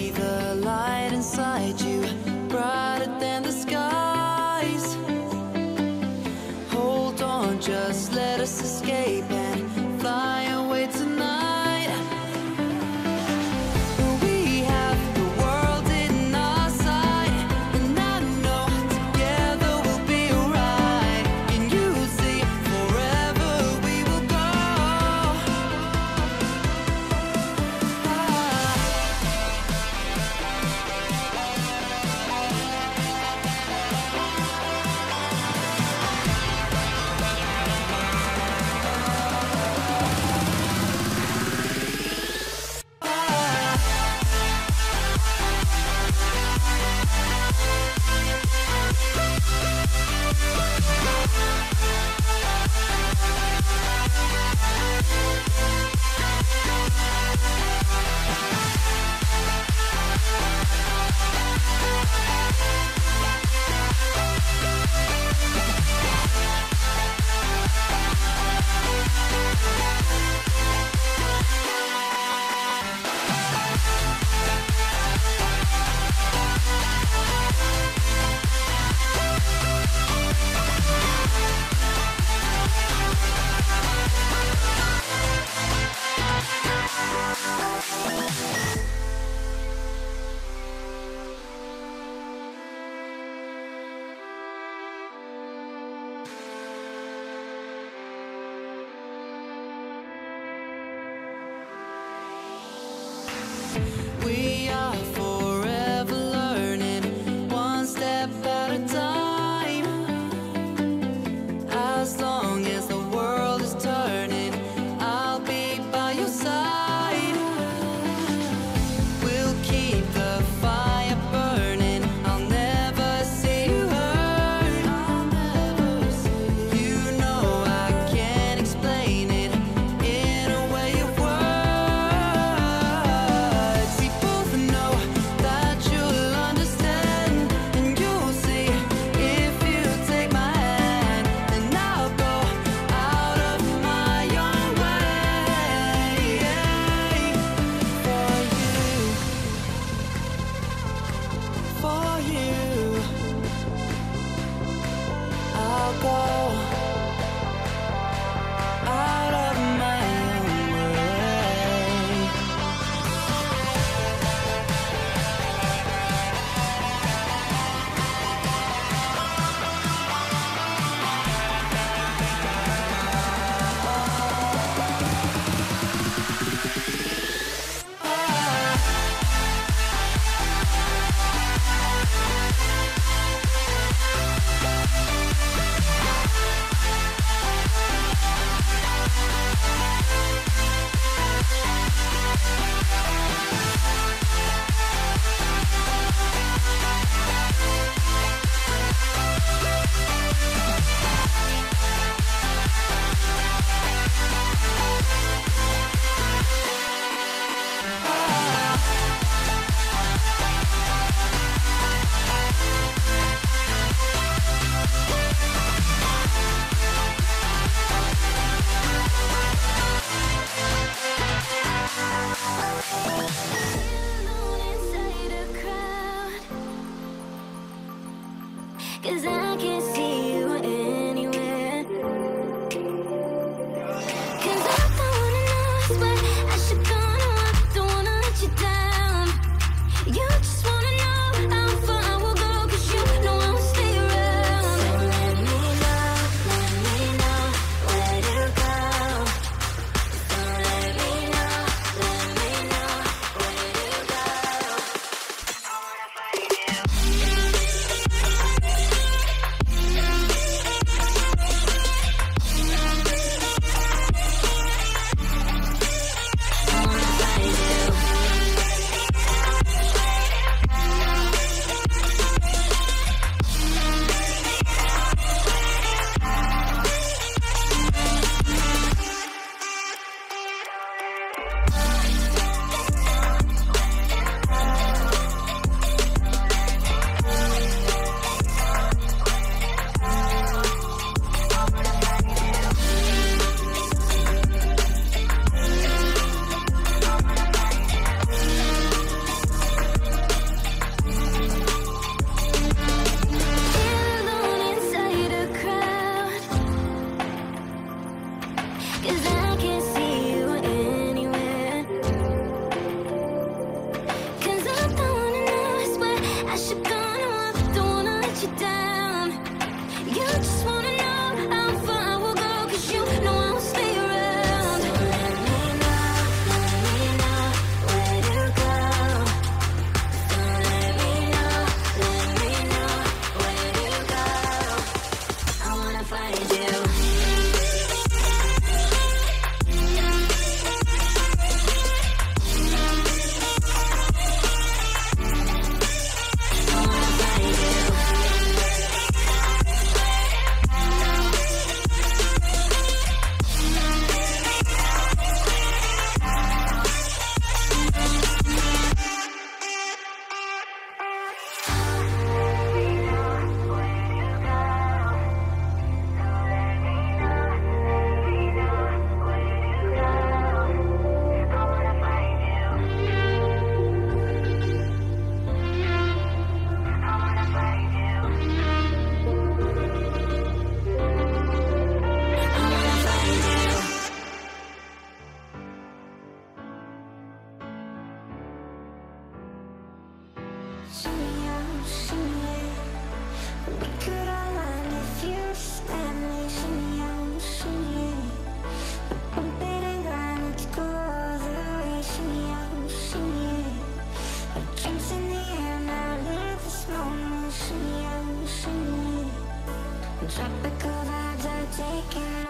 see the light inside you. Tropical vibes are taking